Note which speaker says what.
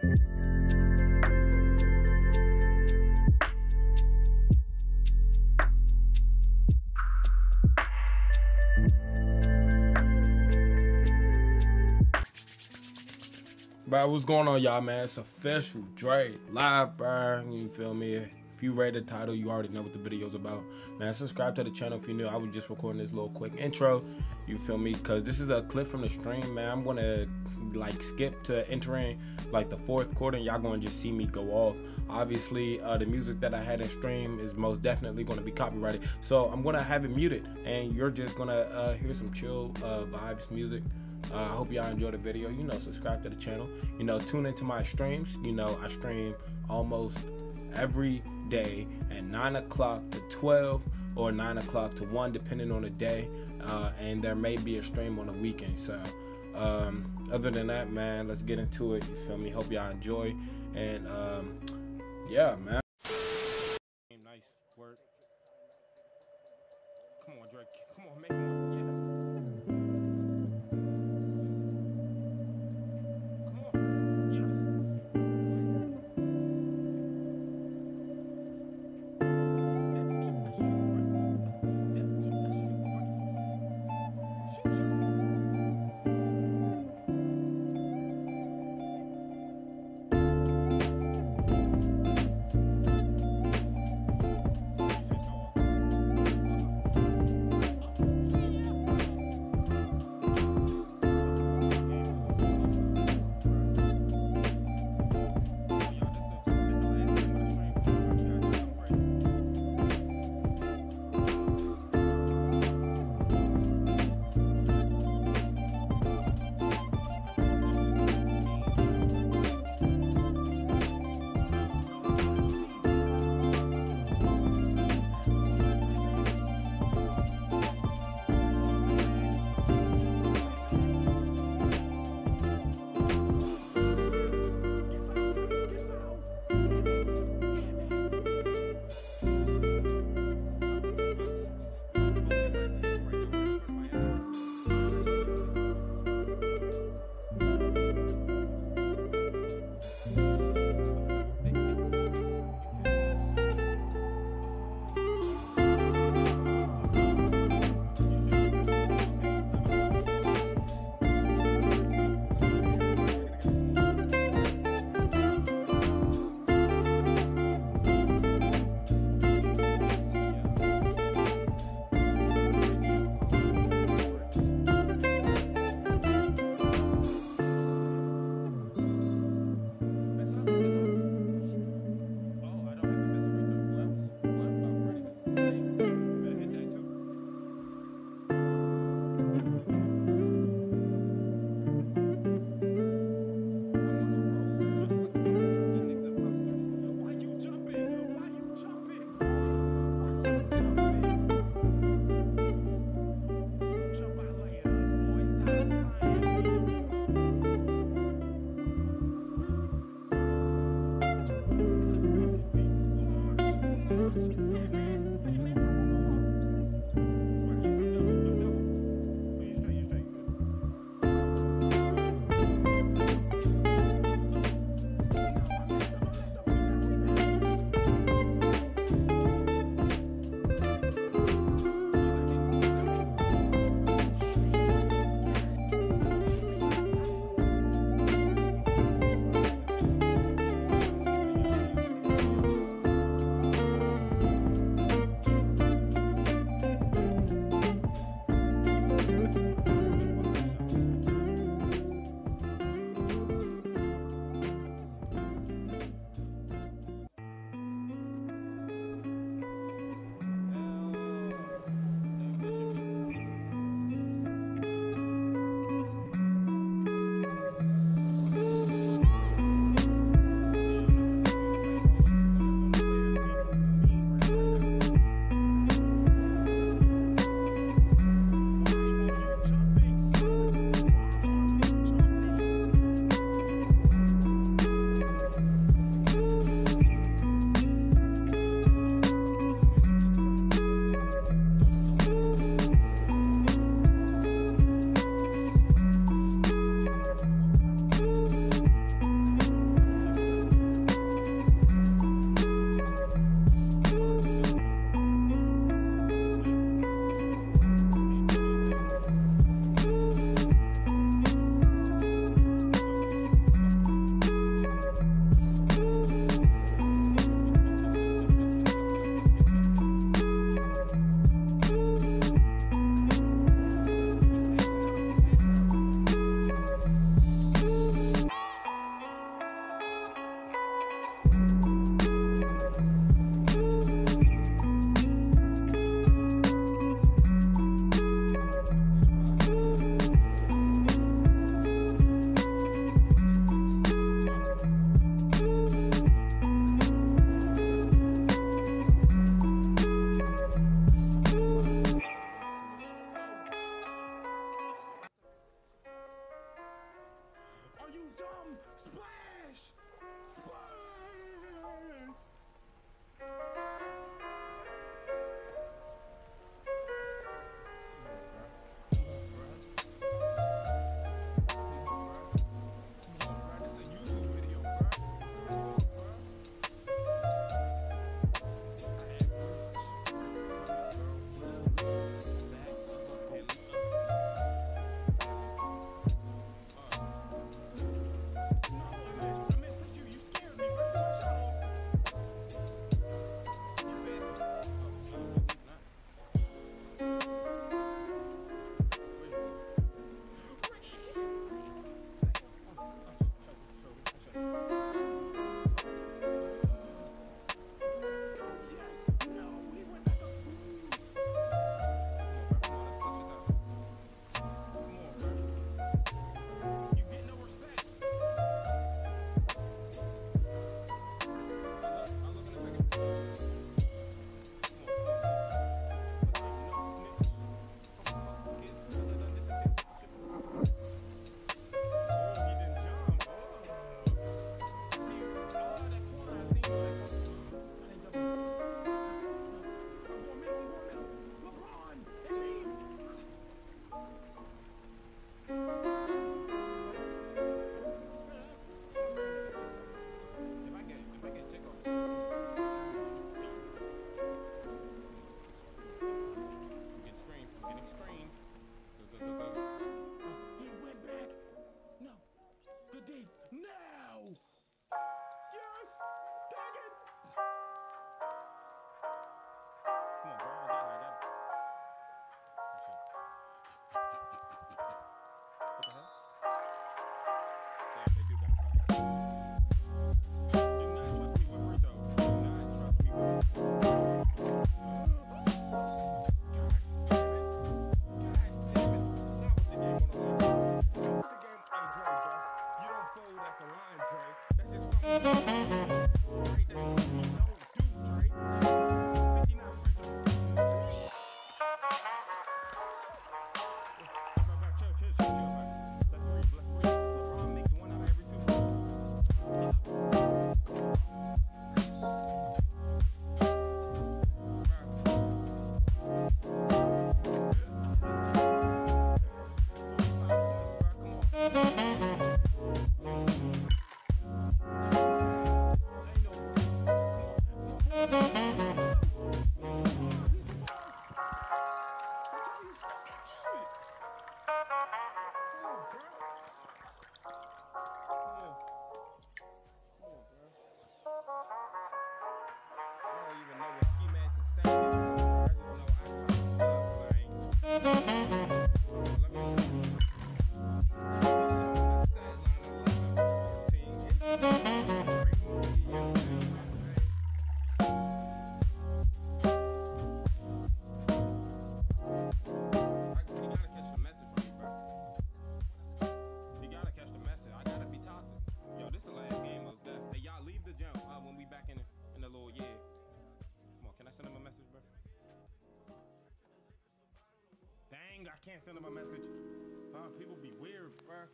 Speaker 1: Bro, what's going on, y'all, man? It's official Dre live, bro. You feel me? If you read the title, you already know what the video's about. Man, subscribe to the channel if you're new. I was just recording this little quick intro. You feel me? Because this is a clip from the stream, man. I'm going to like skip to entering like the fourth quarter y'all gonna just see me go off obviously uh, the music that i had in stream is most definitely to be copyrighted so i'm gonna have it muted and you're just gonna uh, hear some chill uh, vibes music uh, I hope y'all enjoy the video. You know, subscribe to the channel. You know, tune into my streams. You know, I stream almost every day at 9 o'clock to 12 or 9 o'clock to 1, depending on the day. Uh, and there may be a stream on the weekend. So, um, other than that, man, let's get into it. You feel me? Hope y'all enjoy. And, um, yeah, man. Nice work. Come on, Drake. Come on, make practice. dang, I can't send him a message. Huh? People be weird, bruh.